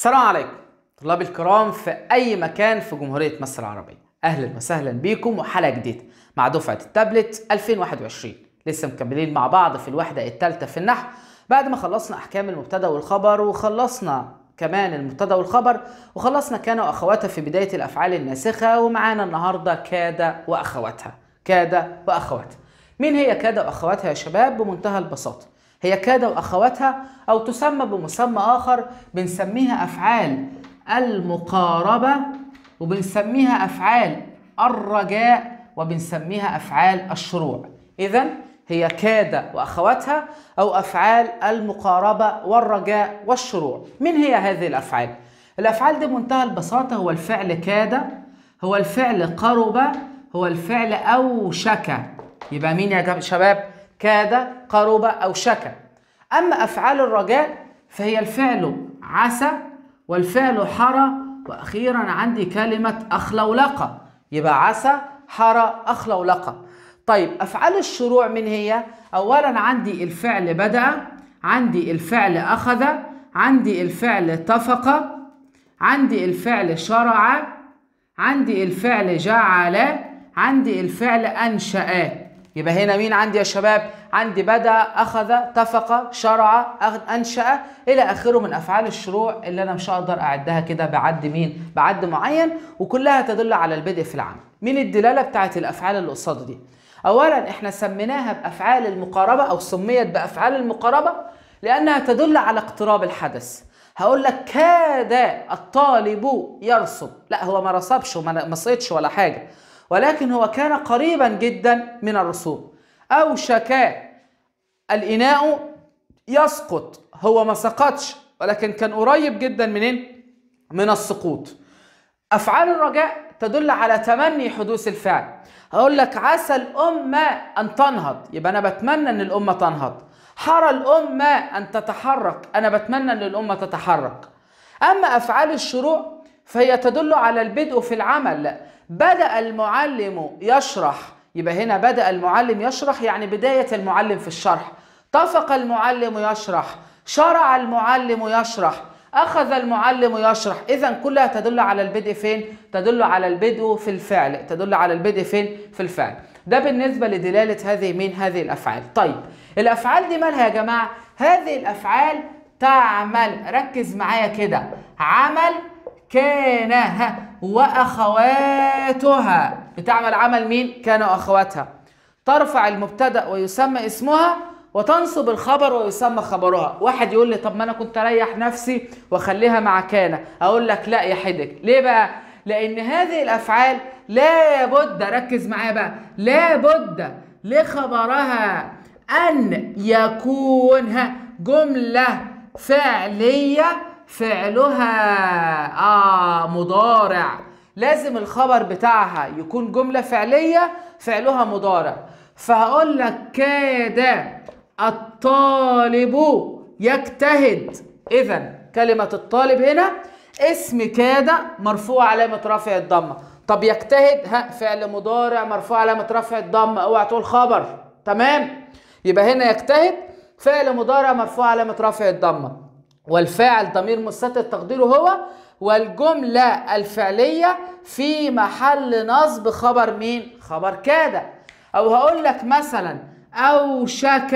السلام عليكم طلاب الكرام في أي مكان في جمهورية مصر العربية. أهلا وسهلا بيكم وحلقة جديدة مع دفعة التابلت 2021 لسه مكملين مع بعض في الوحدة الثالثة في النحو. بعد ما خلصنا أحكام المبتدأ والخبر وخلصنا كمان المبتدأ والخبر وخلصنا كان وأخواتها في بداية الأفعال الناسخة ومعانا النهاردة كاد وأخواتها. كاد وأخواتها. مين هي كاد وأخواتها يا شباب؟ بمنتهى البساطة. هي كاد وأخواتها أو تسمى بمسمى آخر بنسميها أفعال المقاربة وبنسميها أفعال الرجاء وبنسميها أفعال الشروع إذا هي كاد وأخواتها أو أفعال المقاربة والرجاء والشروع من هي هذه الأفعال؟ الأفعال دي بمنتهى البساطة هو الفعل كاد هو الفعل قرب هو الفعل أوشك يبقى مين يا شباب؟ كاد قرب أوشك أما أفعال الرجاء فهي الفعل عسى والفعل حرى. وأخيرا عندي كلمة أخلولقة يبقى عسى حرى أخلولقة طيب أفعال الشروع من هي؟ أولا عندي الفعل بدأ عندي الفعل أخذ عندي الفعل اتفق عندي الفعل شرع عندي الفعل جعل عندي الفعل أنشأ. يبقى هنا مين عندي يا شباب؟ عندي بدأ أخذ اتفق شرع أنشأ إلى آخره من أفعال الشروع اللي أنا مش هقدر أعدها كده بعد مين؟ بعد معين وكلها تدل على البدء في العمل. مين الدلالة بتاعت الأفعال اللي قصاد دي؟ أولا إحنا سميناها بأفعال المقاربة أو سميت بأفعال المقاربة لأنها تدل على اقتراب الحدث. هقول لك كاد الطالب يرسب، لا هو ما رسبش وما صيدش ولا حاجة. ولكن هو كان قريبا جدا من الرسوب أوشك الإناء يسقط. هو ما سقطش ولكن كان قريب جدا منين؟ من السقوط. أفعال الرجاء تدل على تمني حدوث الفعل. هقول لك عسى الأمة أن تنهض. يبقى أنا بتمنى أن الأمة تنهض. حرى الأمة أن تتحرك. أنا بتمنى أن الأمة تتحرك. أما أفعال الشروع فهي تدل على البدء في العمل. بدأ المعلم يشرح. يبقى هنا بدأ المعلم يشرح يعني بداية المعلم في الشرح. طفق المعلم يشرح. شرع المعلم يشرح. أخذ المعلم يشرح. إذا كلها تدل على البدء فين؟ تدل على البدء في الفعل. تدل على البدء فين؟ في الفعل. ده بالنسبة لدلالة هذه من هذه الأفعال. طيب الأفعال دي مالها يا جماعة؟ هذه الأفعال تعمل. ركز معايا كده. عمل كان وأخواتها. بتعمل عمل مين؟ كان واخواتها ترفع المبتدأ ويسمى اسمها وتنصب الخبر ويسمى خبرها. واحد يقول لي طب ما أنا كنت أريح نفسي وأخليها مع كان أقول لك لا يا حدك ليه بقى؟ لأن هذه الأفعال لا بد ركز معايا بقى لا بد لخبرها أن يكون جملة فعلية فعلها آه مضارع. لازم الخبر بتاعها يكون جملة فعلية فعلها مضارع. فهقول لك كاد الطالب يجتهد. إذا كلمة الطالب هنا اسم كاد مرفوع علامة رفع الضمة طب يجتهد ها فعل مضارع مرفوع علامة رفع الضمة اوعى تقول خبر. تمام؟ يبقى هنا يجتهد فعل مضارع مرفوع علامة رفع الضمة والفاعل ضمير مستتر تقديره هو والجملة الفعلية في محل نصب خبر مين؟ خبر كاد أو هقول لك مثلا أوشك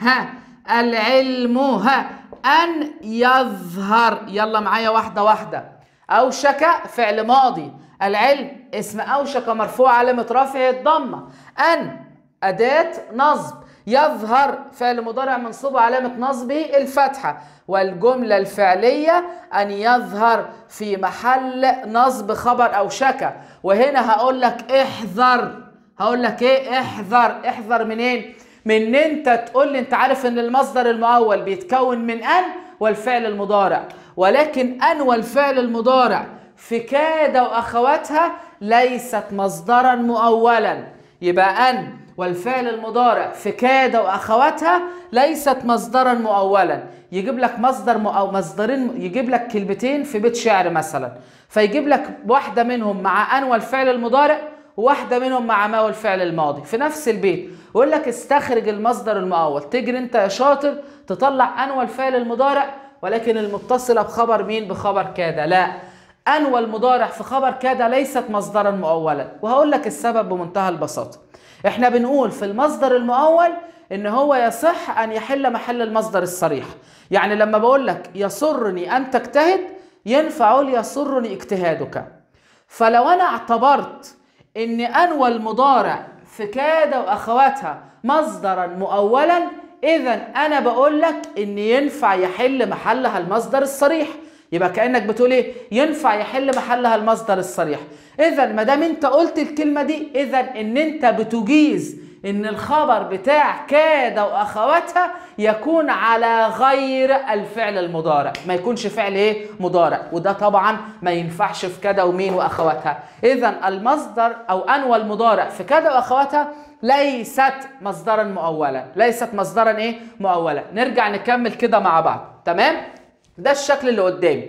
ها العلم ها أن يظهر. يلا معايا واحدة واحدة. أوشك فعل ماضي. العلم اسم أوشك مرفوع علامة رفع الضمة. أن أداة نصب. يظهر فعل مضارع منصوب علامة نصبه الفتحة والجملة الفعلية أن يظهر في محل نصب خبر أو شكا. وهنا هقول لك احذر هقول لك إيه؟ احذر. احذر منين؟ من أنت تقول لي أنت عارف إن المصدر المؤول بيتكون من أن والفعل المضارع. ولكن أن والفعل المضارع في كاد وأخواتها ليست مصدرا مؤولا. يبقى أن والفعل المضارع في كاد وأخواتها ليست مصدرا مؤولا. يجيب لك مصدر م... أو مصدرين يجيب لك كلمتين في بيت شعر مثلا. فيجيب لك واحدة منهم مع أن والفعل المضارع وواحدة منهم مع ما والفعل الماضي. في نفس البيت ويقول لك استخرج المصدر المؤول. تجري أنت يا شاطر تطلع أن والفعل المضارع ولكن المتصلة بخبر مين؟ بخبر كاد لا أن والمضارع في خبر كاد ليست مصدرا مؤولا. وهقول لك السبب بمنتهى البساطة. إحنا بنقول في المصدر المؤول إن هو يصح أن يحل محل المصدر الصريح. يعني لما بقول لك يسرني أن تجتهد ينفع أقول يسرني اجتهادك. فلو أنا اعتبرت إن ان والمضارع في كاد وأخواتها مصدرا مؤولا اذا أنا بقول لك إن ينفع يحل محلها المصدر الصريح. يبقى كأنك بتقول إيه؟ ينفع يحل محلها المصدر الصريح. اذا ما دام أنت قلت الكلمة دي اذا إن أنت بتجيز إن الخبر بتاع كاد وأخواتها يكون على غير الفعل المضارع. ما يكونش فعل إيه؟ مضارع. وده طبعا ما ينفعش في كاد ومين وأخواتها. اذا المصدر أو أنوى المضارع في كاد وأخواتها ليست مصدرا مؤولا. ليست مصدرا إيه؟ مؤولا. نرجع نكمل كده مع بعض. تمام؟ ده الشكل اللي قدامي.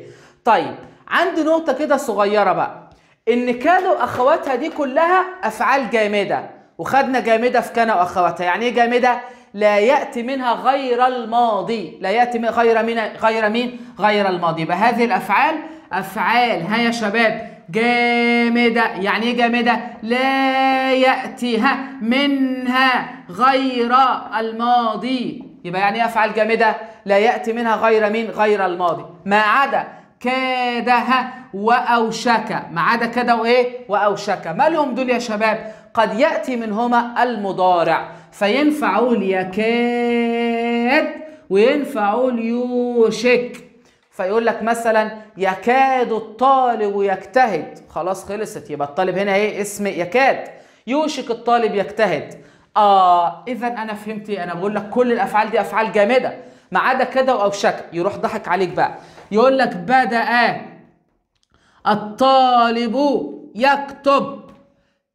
طيب عندي نقطة كده صغيرة بقى. إن كاد واخواتها دي كلها أفعال جامدة وخدنا جامدة في كان واخواتها يعني إيه جامدة؟ لا يأتي منها غير الماضي. لا يأتي من غير مين غير مين؟ غير الماضي. يبقى هذه الأفعال أفعال. ها يا شباب جامدة. يعني إيه جامدة؟ لا يأتيها منها غير الماضي. يبقى يعني إيه أفعال جامدة؟ لا يأتي منها غير مين؟ غير الماضي. ما عدا كادها وأوشك. ما عدا كده وإيه؟ وأوشك. مالهم دول يا شباب؟ قد يأتي منهما المضارع. فينفع يكاد وينفع يوشك فيقول لك مثلا يكاد الطالب يجتهد. خلاص خلصت. يبقى الطالب هنا إيه؟ اسم يكاد. يوشك الطالب يجتهد. آه اذا أنا فهمت أنا بقول لك كل الأفعال دي أفعال جامدة. ما عدا كده واوشك يروح ضحك عليك بقى. يقول لك بدأ الطالب يكتب.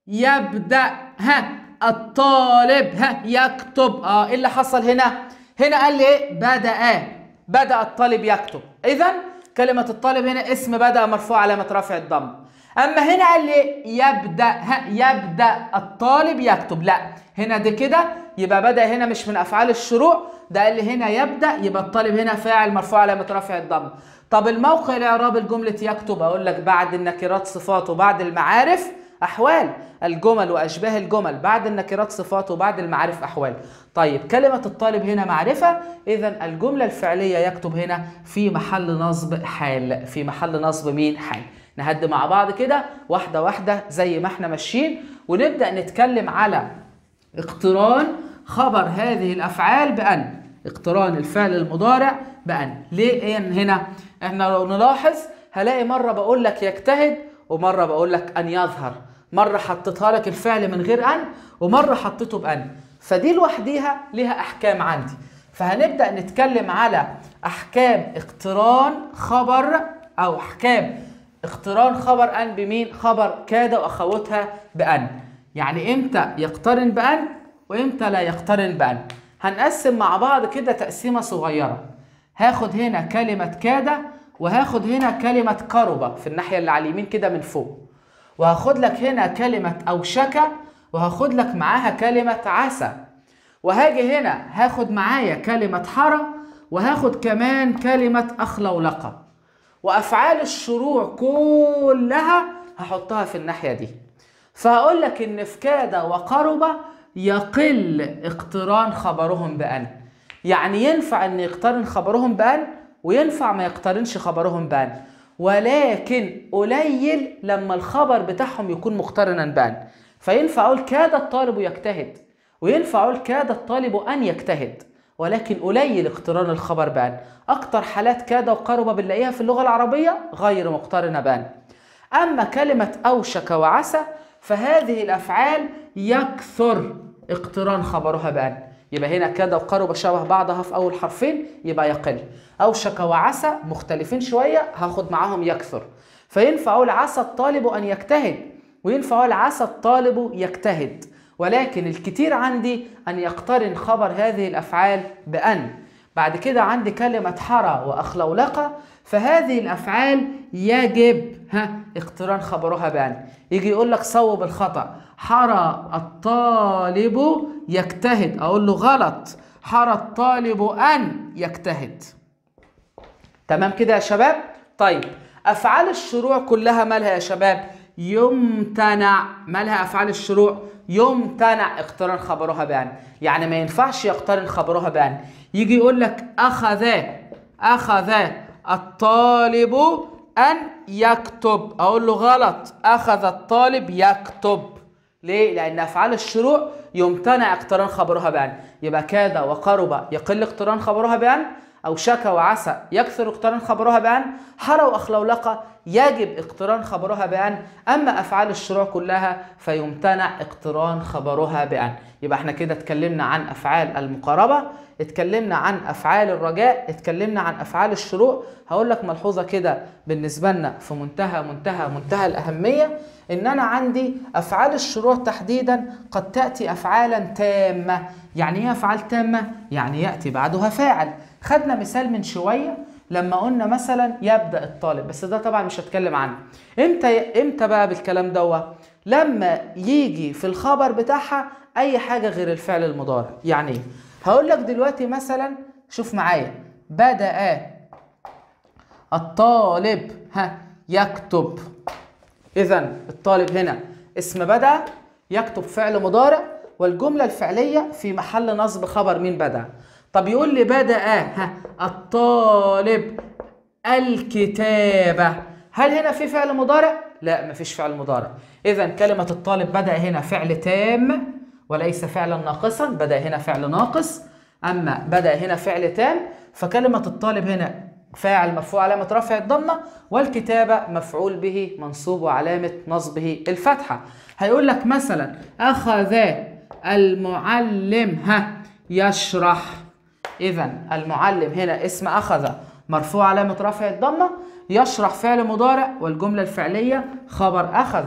يبدأ ها الطالب ها يكتب. آه إيه اللي حصل هنا؟ هنا قال لي إيه؟ بدأ بدأ الطالب يكتب. اذا كلمة الطالب هنا اسم بدأ مرفوع علامة رفع الضم. أما هنا قال لي يبدأ ها يبدأ الطالب يكتب. لا هنا دي كده يبقى بدأ هنا مش من أفعال الشروع ده قال لي هنا يبدأ يبقى الطالب هنا فاعل مرفوع علامه رفع الضم. طب الموقع الاعراب الجملة يكتب أقول لك بعد النكرات صفات وبعد المعارف أحوال. الجمل وأشباه الجمل بعد النكرات صفات وبعد المعارف أحوال. طيب كلمة الطالب هنا معرفة. اذا الجملة الفعلية يكتب هنا في محل نصب حال. في محل نصب مين؟ حال. نهد مع بعض كده واحدة واحدة زي ما إحنا ماشيين. ونبدأ نتكلم على اقتران خبر هذه الأفعال بأن اقتران الفعل المضارع بأن. ليه هنا؟ إحنا لو نلاحظ هلاقي مرة بقول لك يجتهد ومرة بقول لك أن يظهر. مرة حطيتها لك الفعل من غير أن ومرة حطيته بأن. فدي لوحديها ليها أحكام عندي. فهنبدأ نتكلم على أحكام اقتران خبر أو أحكام اقتران خبر أن بمين؟ خبر كاد واخواتها بأن. يعني إمتى يقترن بأن وإمتى لا يقترن بأن؟ هنقسم مع بعض كده تقسيمة صغيرة. هاخد هنا كلمة كاد وهاخد هنا كلمة قرب في الناحية اللي على اليمين كده من فوق. وهاخد لك هنا كلمة أوشك وهاخد لك معاها كلمة عسى. وهاجي هنا هاخد معايا كلمة حرى وهاخد كمان كلمة اخلولقه وأفعال الشروع كلها هحطها في الناحية دي. فهقول لك إن في كاد وقرب يقل اقتران خبرهم بأن. يعني ينفع إن يقترن خبرهم بأن وينفع ما يقترنش خبرهم بأن. ولكن قليل لما الخبر بتاعهم يكون مقترنا بأن. فينفع أقول كاد الطالب يجتهد وينفع أقول كاد الطالب أن يجتهد. ولكن قليل اقتران الخبر بان. أكتر حالات كاد وقرب بنلاقيها في اللغة العربية غير مقترنة بان. أما كلمة أوشك وعسى فهذه الأفعال يكثر اقتران خبرها بان. يبقى هنا كاد وقرب شبه بعضها في أول حرفين يبقى يقل. أوشك وعسى مختلفين شوية هاخد معاهم يكثر. فينفع أقول عسى الطالب أن يجتهد وينفع أقول عسى الطالب يجتهد. ولكن الكتير عندي أن يقترن خبر هذه الأفعال بأن بعد كده عندي كلمة حرى وأخلولقة فهذه الأفعال يجب ها اقتران خبرها بأن. يجي يقول لك صوب الخطأ. حرى الطالب يجتهد. أقول له غلط. حرى الطالب أن يجتهد. تمام كده يا شباب؟ طيب أفعال الشروع كلها مالها يا شباب؟ يمتنع. مالها أفعال الشروع؟ يمتنع اقتران خبرها بان. يعني ما ينفعش يقترن خبرها بان. يجي يقول لك أخذ أخذ الطالب أن يكتب. أقول له غلط. أخذ الطالب يكتب. ليه؟ لأن أفعال الشروع يمتنع اقتران خبرها بان. يبقى كاد وقرب. يقل اقتران خبرها بان؟ أو شك وعسى. يكثر اقتران خبرها بأن حرى وأخلولقة يجب اقتران خبرها بأن. أما أفعال الشروع كلها فيمتنع اقتران خبرها بأن. يبقى إحنا كده اتكلمنا عن أفعال المقاربة اتكلمنا عن أفعال الرجاء اتكلمنا عن أفعال الشروع. هقول لك ملحوظة كده بالنسبة لنا في منتهى منتهى منتهى الأهمية إن أنا عندي أفعال الشروع تحديدا قد تأتي أفعالا تامة. يعني إيه أفعال تامة؟ يعني يأتي بعدها فاعل. خدنا مثال من شوية لما قلنا مثلا يبدأ الطالب بس ده طبعا مش هتكلم عنه. إمتى إمتى بقى بالكلام دوت لما يجي في الخبر بتاعها أي حاجة غير الفعل المضارع. يعني إيه؟ هقول لك دلوقتي مثلا شوف معايا. بدأ الطالب ها يكتب. اذا الطالب هنا اسم بدأ يكتب فعل مضارع والجملة الفعلية في محل نصب خبر مين بدأ؟ طب يقول لي بدأ ها الطالب الكتابة. هل هنا في فعل مضارع؟ لا مفيش فعل مضارع. إذا كلمة الطالب بدأ هنا فعل تام وليس فعلا ناقصا بدأ هنا فعل ناقص. أما بدأ هنا فعل تام فكلمة الطالب هنا فاعل مرفوع علامة رفع الضمة والكتابة مفعول به منصوب وعلامة نصبه الفتحة. هيقول لك مثلا أخذ المعلم ها يشرح. إذا المعلم هنا اسم أخذ مرفوع علامة رفع الضمة يشرح فعل مضارع والجملة الفعلية خبر أخذ.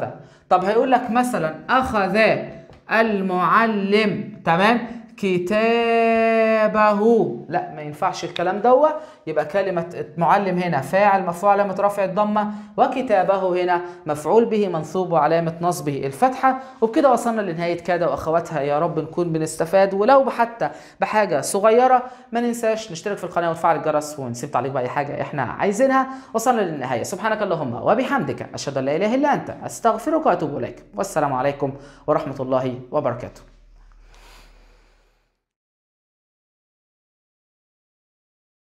طب هيقول لك مثلا أخذ المعلم تمام؟ كتابه. لا ما ينفعش الكلام دوت يبقى كلمة معلم هنا فاعل مرفوع علامة رفع الضمة وكتابه هنا مفعول به منصوب وعلامة نصبه الفتحة. وبكده وصلنا لنهاية كاد وأخواتها. يا رب نكون بنستفاد ولو حتى بحاجة صغيرة. ما ننساش نشترك في القناة ونفعل الجرس ونسيب تعليق بأي حاجة إحنا عايزينها. وصلنا للنهاية. سبحانك اللهم وبحمدك. أشهد أن لا إله إلا أنت. أستغفرك وأتوب إليك. والسلام عليكم ورحمة الله وبركاته.